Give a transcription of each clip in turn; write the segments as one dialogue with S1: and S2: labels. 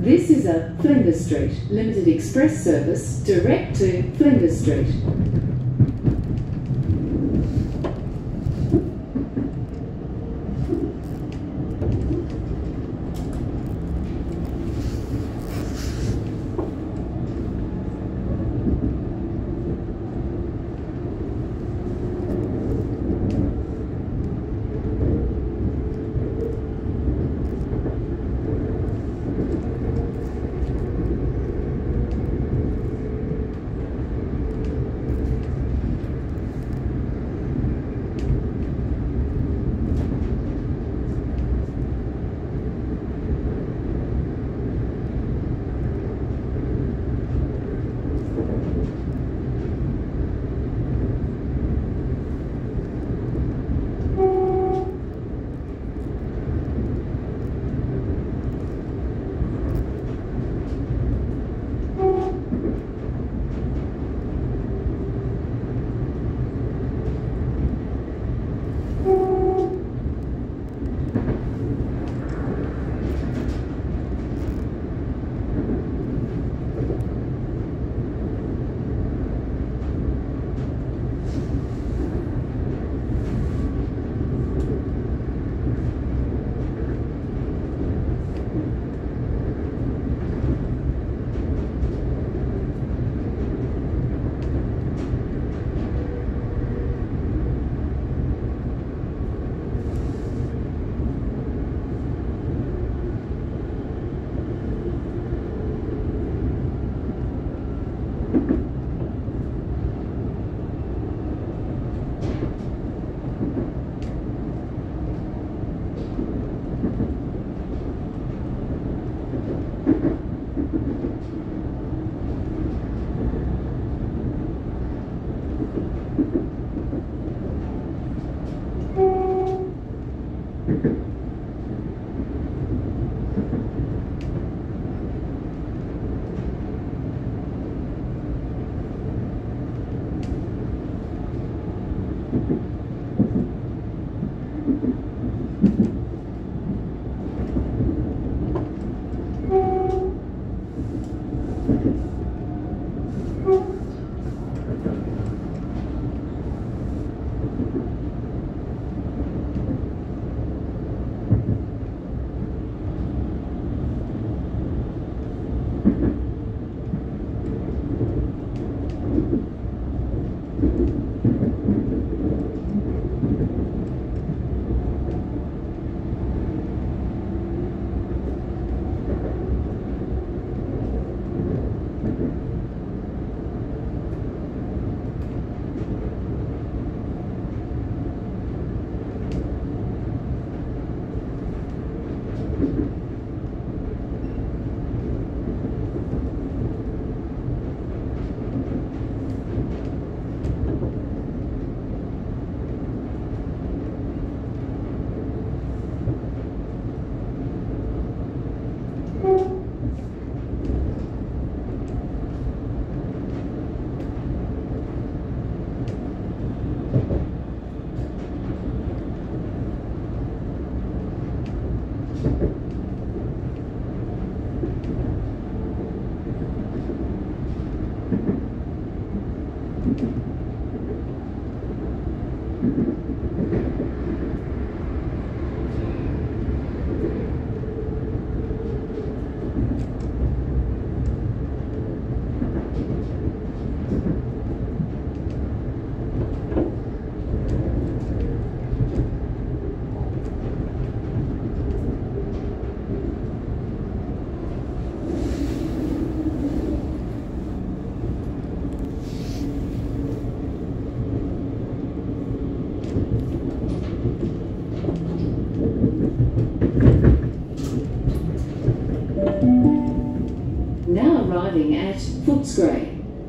S1: This is a Flinders Street limited express service direct to Flinders Street.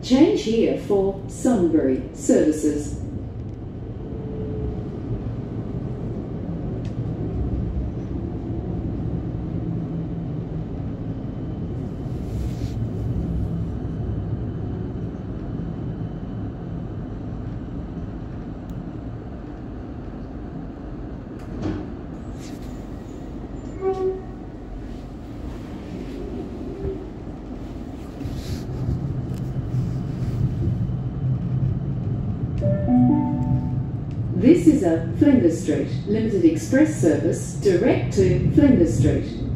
S1: Change here for Sunbury services. Flinders Street Limited Express service direct to Flinders Street.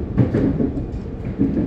S1: Now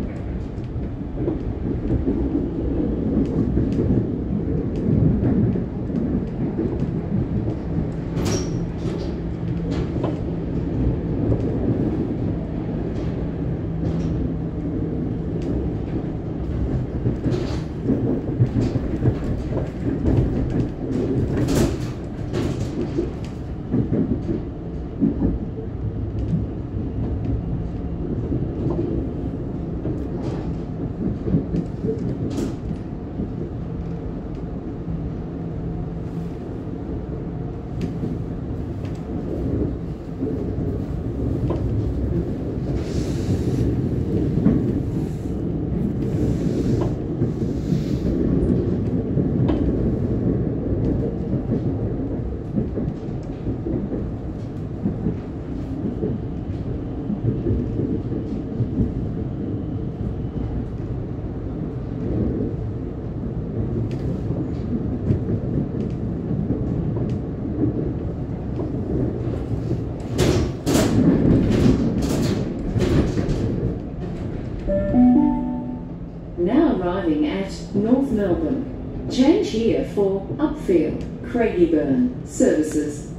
S1: arriving at North Melbourne. Change here for Upfield, Craigieburn services.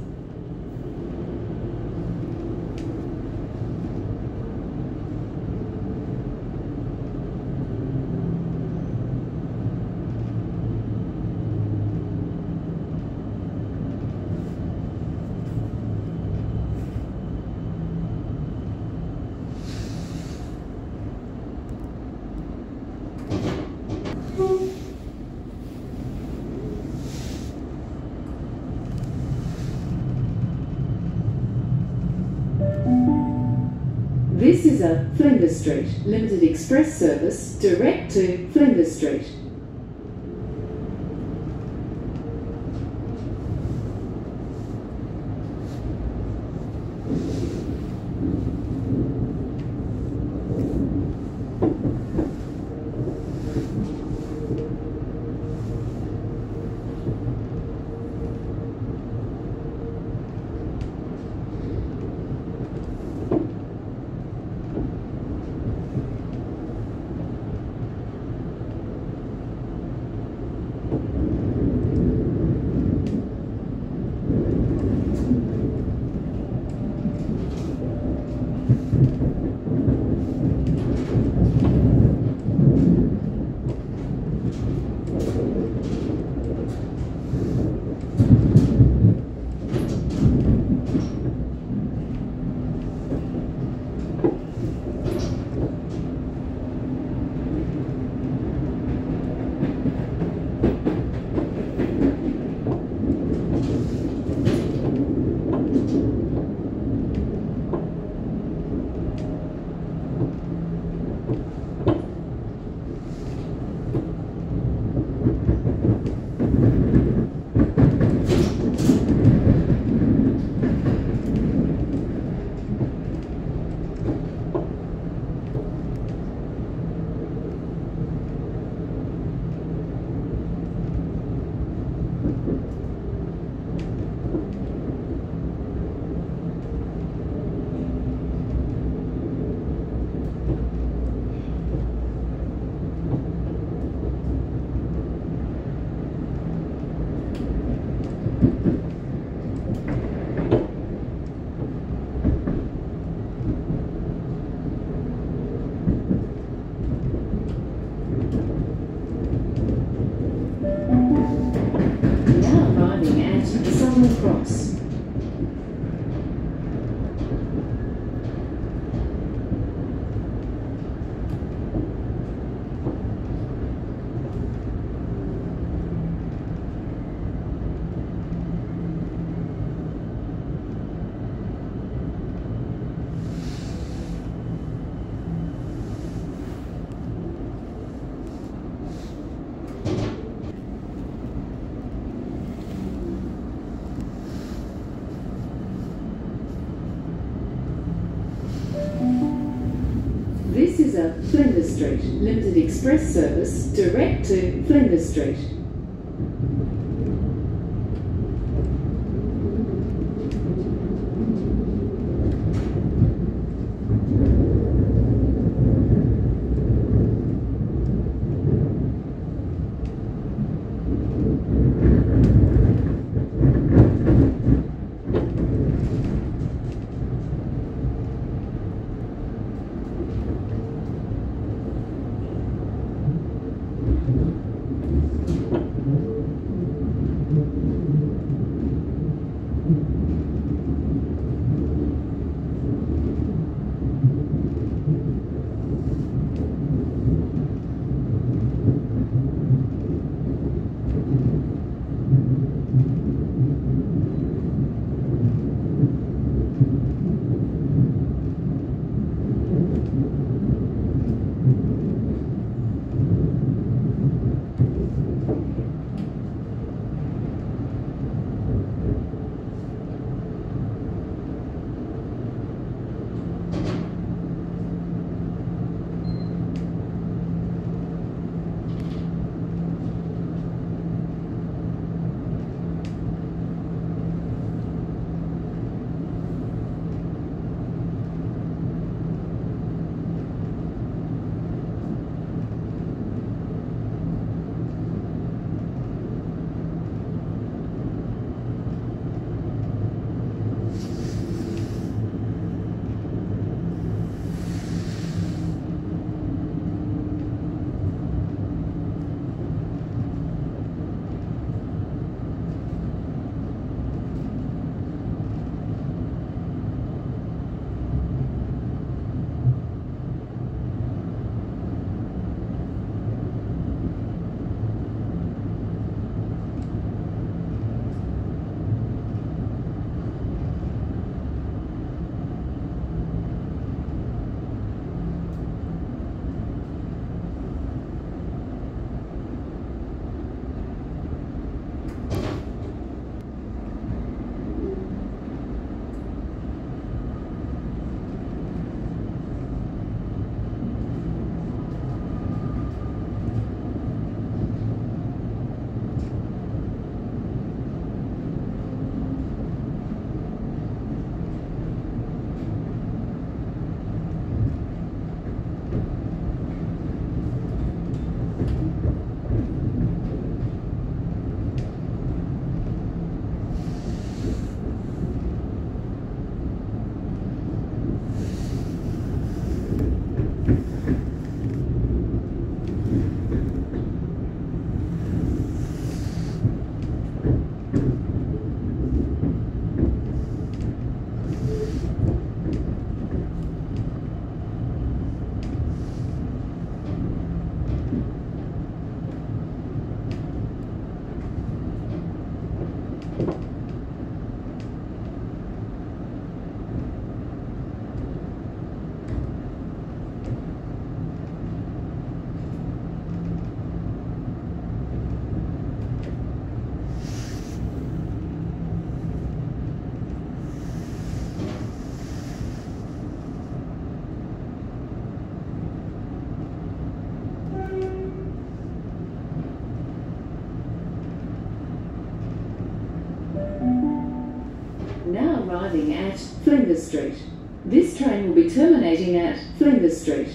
S1: This is a Flinders Street Limited Express service direct to Flinders Street. Windsor, Flinders Street. Limited express service direct to Flinders Street. Flinders Street. This train will be terminating at Flinders Street.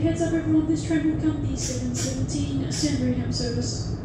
S2: Heads up everyone, this train will come the 717 Sandringham service.